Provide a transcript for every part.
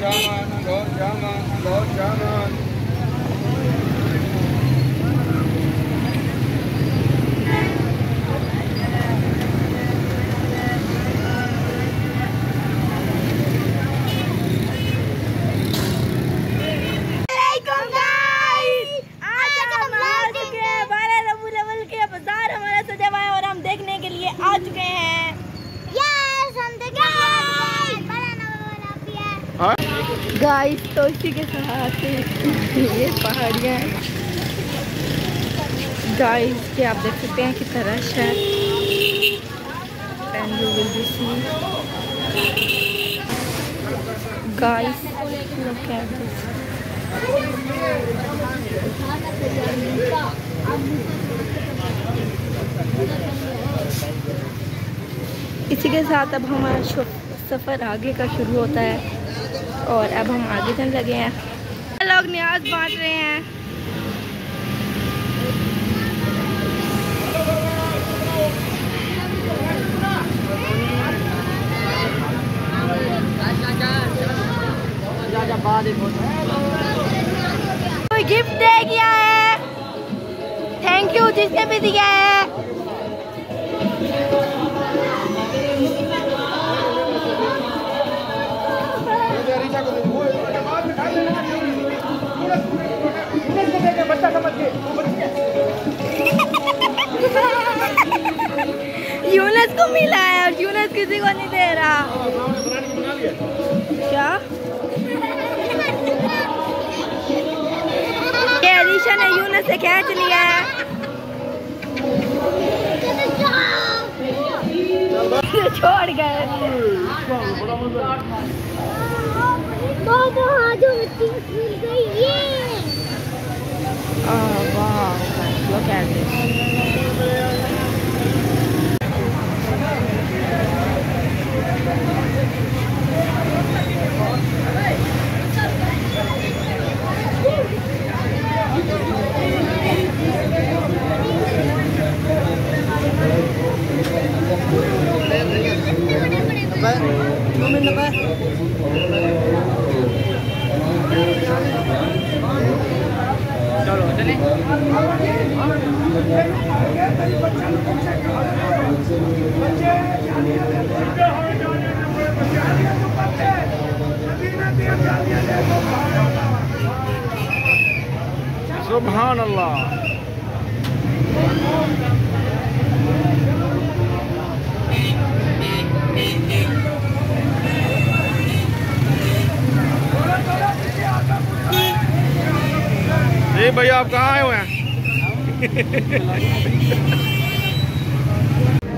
Jama, Lord Jama, Lord Jama. Guys तो इसी के साथ ये पहाड़ियाँ गाइस के आप देख सकते हैं कितना रश है And you will be see. Guys, look at this. इसी के साथ अब हमारा सफ़र आगे का शुरू होता है और अब हम आगे चलने लगे हैं। लोग न्याज बांट रहे हैं। कोई गिफ्ट दे गया है। थैंक यू जिसने भी दिया है। को मिला है और यूनस किसी को नहीं दे रहा। क्या? ये अलीशा ने यूनस से खींच लिया है? छोड़ गए। this. सुबहान अल्लाह। जी भैया आप कहाँ आए हुए हैं?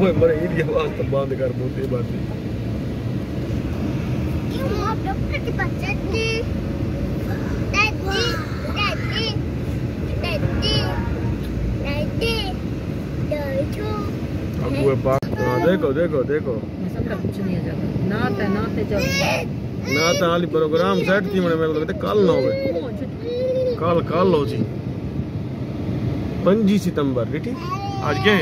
ओए मरे इनकी आवाज़ तो बंद कर बोलते बात अब वो पाक हाँ देखो देखो देखो। नाते नाते चल ना तो हाली प्रोग्राम सेट थी मैंने मेरे को लगता कल ना होवे। कल कल लो जी। पंजी सितंबर ठीक आज क्या है?